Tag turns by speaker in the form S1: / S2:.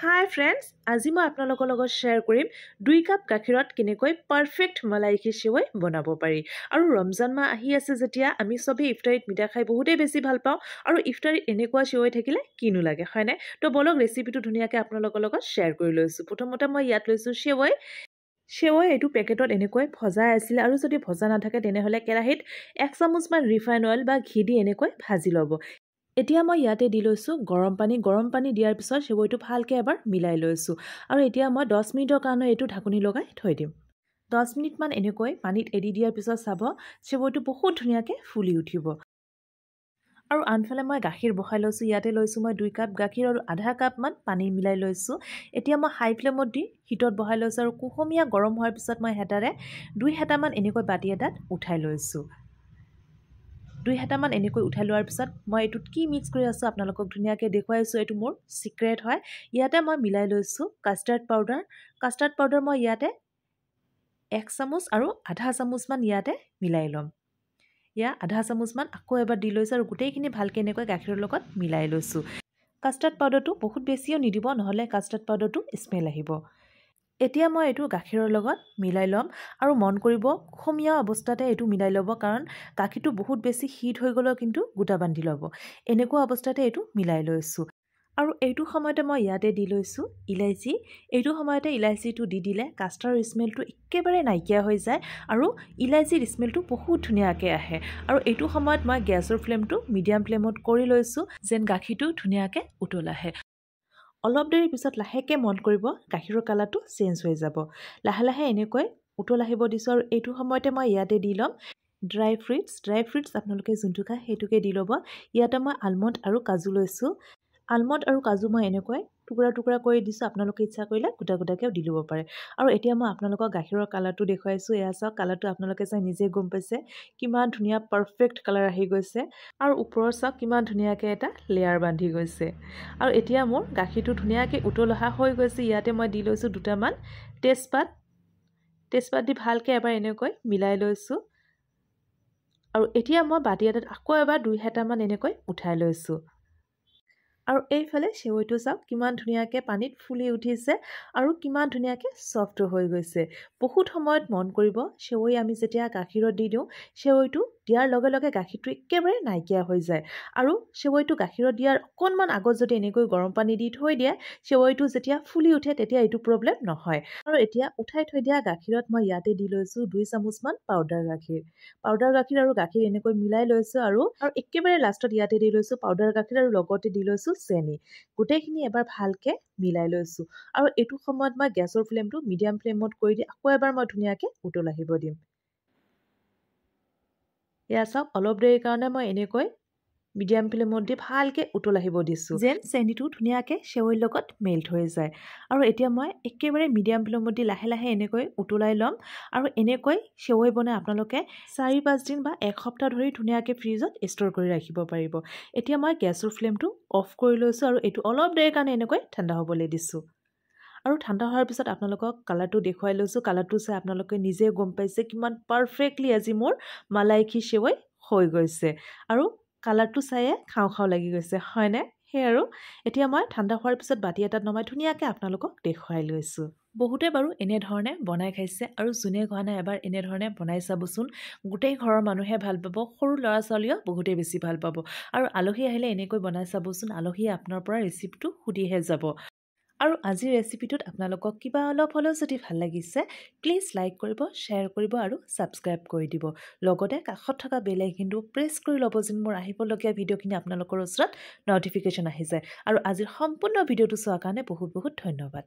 S1: হাই friends আজি মই আপোনালোকৰ লগত শ্বেয়াৰ কৰিম দুই কাপ গাখীৰত কেনেকৈ পাৰফেক্ট মালাইকি সেৱৈ বনাব পাৰি। আৰু ৰমজান মাহ আহি আছে যেতিয়া আমি চবেই ইফতাৰীত মিঠা খাই বহুতেই বেছি ভাল পাওঁ। আৰু ইফতাৰীত এনেকুৱা সেৱৈ থাকিলে কিনো লাগে হয়নে? তো বলক ৰেচিপিটো ধুনীয়াকৈ আপোনালোকৰ লগত শ্বেয়াৰ কৰি লৈছোঁ। প্ৰথমতে মই ইয়াত লৈছোঁ সেৱৈ সেৱৈ এইটো পেকেটত এনেকৈ ভজাই আছিলে আৰু যদি ভজা নাথাকে তেনেহ'লে কেৰাহীত এক চামুচমান ৰিফাইন অইল বা ঘি দি এনেকৈ ভাজি ল'ব। এতিয়া মই ইয়াতে দি লৈছোঁ গৰম পানী। গৰম পানী দিয়াৰ পিছত সেৱৈটো ভালকৈ এবাৰ মিলাই লৈছোঁ। আৰু এতিয়া মই দহ মিনিটৰ কাৰণে এইটো ঢাকনি লগাই থৈ দিম। দহ মিনিটমান এনেকৈ পানীত এৰি দিয়াৰ পিছত চাব সেৱৈটো বহুত ধুনীয়াকৈ ফুলি উঠিব। আৰু আনফালে মই গাখীৰ বহাই লৈছোঁ। ইয়াতে লৈছোঁ মই দুই কাপ গাখীৰ আৰু আধা কাপমান পানী মিলাই লৈছোঁ। এতিয়া মই হাই ফ্লেমত দি হিটত বহাই লৈছোঁ আৰু কুহুমীয়া গৰম হোৱাৰ পিছত মই হেতাৰে দুই হেতামান এনেকৈ বাতি এটাত উঠাই লৈছোঁ। দুই হেতামান এনেকৈ উঠাই লোৱাৰ পিছত মই এইটোত কি মিক্স কৰি আছোঁ আপোনালোকক ধুনীয়াকৈ দেখুৱাইছোঁ এইটো মোৰ ছিক্ৰেট হয়। ইয়াতে মই মিলাই লৈছোঁ কাষ্টাৰ্ড পাউডাৰ কাষ্টাৰ্ড পাউডাৰ মই ইয়াতে এক চামুচ আৰু আধা চামুচমান ইয়াতে মিলাই ল'ম। ইয়াত আধা চামুচমান আকৌ এবাৰ দি লৈছোঁ আৰু গোটেইখিনি ভালকৈ এনেকৈ গাখীৰৰ লগত মিলাই লৈছোঁ। কাষ্টাৰ্ড পাউডাৰটো বহুত বেছিও নিদিব নহ'লে কাষ্টাৰ্ড পাউডাৰটো স্মেল আহিব। এতিয়া মই এইটো গাখীৰৰ লগত মিলাই ল'ম আৰু মন কৰিব কুহুমীয়া অৱস্থাতে এইটো মিলাই ল'ব কাৰণ গাখীৰটো বহুত বেছি হিট হৈ গ'লেও কিন্তু গোটা বান্ধি ল'ব। এনেকুৱা অৱস্থাতে এইটো মিলাই লৈছোঁ। আৰু এইটো সময়তে মই ইয়াতে দি লৈছোঁ ইলাইচি। এইটো সময়তে ইলাইচিটো দি দিলে কাষ্টাৰৰ স্মেলটো একেবাৰে নাইকিয়া হৈ যায় আৰু ইলাইচিৰ স্মেলটো বহুত ধুনীয়াকৈ আহে। আৰু এইটো সময়ত মই গেছৰ ফ্লেমটো মিডিয়াম ফ্লেমত কৰি লৈছোঁ যেন গাখীৰটো ধুনীয়াকৈ উতল আহে। অলপ দেৰি পিছত লাহেকৈ মন কৰিব গাখীৰৰ কালাৰটো চেঞ্জ হৈ যাব। লাহে লাহে এনেকৈ উতল আহিব দিছোঁ আৰু এইটো সময়তে মই ইয়াতে দি ল'ম। ড্ৰাই ফ্ৰুইটছ ড্ৰাই ফ্ৰুইটছ আপোনালোকে যোনটো খায় সেইটোকে দি ল'ব। ইয়াতে মই আলমণ্ড আৰু কাজু লৈছোঁ। আলমণ্ড আৰু কাজু মই এনেকৈ টুকুৰা টুকুৰা কৰি দিছোঁ আপোনালোকে ইচ্ছা কৰিলে গোটা গোটাকৈও দি ল'ব পাৰে। আৰু এতিয়া মই আপোনালোকক গাখীৰৰ কালাৰটো দেখুৱাইছোঁ এয়া চাওক কালাৰটো আপোনালোকে চাই নিজে গম পাইছে কিমান ধুনীয়া পাৰফেক্ট কালাৰ আহি গৈছে। আৰু ওপৰৰ চাওক কিমান ধুনীয়াকৈ এটা লেয়াৰ বান্ধি গৈছে। আৰু এতিয়া মোৰ গাখীৰটো ধুনীয়াকৈ উতল অহা হৈ গৈছে ইয়াতে মই দি লৈছোঁ দুটামান তেজপাত। তেজপাত দি ভালকৈ এবাৰ এনেকৈ মিলাই লৈছোঁ। আৰু এতিয়া মই বাতি এটাত আকৌ এবাৰ দুই হেতামান এনেকৈ উঠাই লৈছোঁ। আৰু এইফালে চেৱৈটো চাওক কিমান ধুনীয়াকৈ পানীত ফুলি উঠিছে আৰু কিমান ধুনীয়াকৈ চফ্ট হৈ গৈছে। বহুত সময়ত মন কৰিব চেৱৈ আমি যেতিয়া গাখীৰত দি দিওঁ চেৱৈটো দিয়াৰ লগে লগে গাখীৰটো একেবাৰে নাইকিয়া হৈ যায়। আৰু চেৱৈটো গাখীৰত দিয়াৰ অকণমান আগত যদি এনেকৈ গৰম পানী দি থৈ দিয়ে চেৱৈটো যেতিয়া ফুলি উঠে তেতিয়া এইটো প্ৰব্লেম নহয়। আৰু এতিয়া উঠাই থৈ দিয়া গাখীৰত মই ইয়াতে দি লৈছোঁ দুই চামুচমান পাউডাৰ গাখীৰ। পাউডাৰ গাখীৰ আৰু গাখীৰ এনেকৈ মিলাই লৈছোঁ আৰু একেবাৰে লাষ্টত ইয়াতে দি লৈছোঁ পাউডাৰ গাখীৰ আৰু লগতে দি লৈছোঁ চেনি গোটেইখিনি এবাৰ ভালকৈ মিলাই লৈছোঁ। আৰু এইটো সময়ত মই গেছৰ ফ্লেমটো মিডিয়াম ফ্লেমত কৰি দি আকৌ এবাৰ মই ধুনীয়াকৈ উতল আহিব দিম। এয়া চাওক অলপ দেৰিৰ কাৰণে মই এনেকৈ মিডিয়াম ফ্লেমত দি ভালকৈ উতল আহিব দিছোঁ। যেন চেনিটো ধুনীয়াকৈ চেৱৈৰ লগত মেল্ট হৈ যায়। আৰু এতিয়া মই একেবাৰে মিডিয়াম ফ্লেমত দি লাহে লাহে এনেকৈ উতলাই ল'ম আৰু এনেকৈ চেৱৈ বনাই আপোনালোকে চাৰি পাঁচদিন বা এক সপ্তাহ ধৰি ধুনীয়াকৈ ফ্ৰিজত ষ্ট'ৰ কৰি ৰাখিব পাৰিব। এতিয়া মই গেছৰ ফ্লেমটো অফ কৰি লৈছোঁ আৰু এইটো অলপ দেৰিৰ কাৰণে এনেকৈ ঠাণ্ডা হ'বলৈ দিছোঁ। আৰু ঠাণ্ডা হোৱাৰ পিছত আপোনালোকক কালাৰটো দেখুৱাই লৈছোঁ। কালাৰটো চাই আপোনালোকে নিজে গম পাইছে কিমান পাৰফেক্টলি আজি মোৰ মালাইকি সেৱৈ হৈ গৈছে। আৰু কালাৰটো চায়ে খাওঁ খাওঁ লাগি গৈছে হয়নে? সেই আৰু এতিয়া মই ঠাণ্ডা হোৱাৰ পিছত বাতি এটাত নমাই ধুনীয়াকৈ আপোনালোকক দেখুৱাই লৈছোঁ। বহুতে বাৰু এনেধৰণে বনাই খাইছে আৰু যোনে খোৱা নাই এবাৰ এনেধৰণে বনাই চাবচোন। গোটেই ঘৰৰ মানুহে ভাল পাব সৰু ল'ৰা ছোৱালীয়েও বহুতেই বেছি ভাল পাব। আৰু আলহী আহিলে এনেকৈ বনাই চাবচোন আলহীয়ে আপোনাৰ পৰা ৰেচিপিটো সুধিহে যাব। আৰু আজিৰ ৰেচিপিটোত আপোনালোকক কিবা অলপ হ'লেও যদি ভাল লাগিছে প্লিজ লাইক কৰিব শ্বেয়াৰ কৰিব আৰু ছাবস্ক্ৰাইব কৰি দিব। লগতে কাষত থকা বেল আইকনটো প্ৰেছ কৰি ল'ব যেন মোৰ আহিবলগীয়া ভিডিঅ'খিনি আপোনালোকৰ ওচৰত ন'টিফিকেশ্যন আহি যায়। আৰু আজিৰ সম্পূৰ্ণ ভিডিঅ'টো চোৱাৰ কাৰণে বহুত বহুত ধন্যবাদ।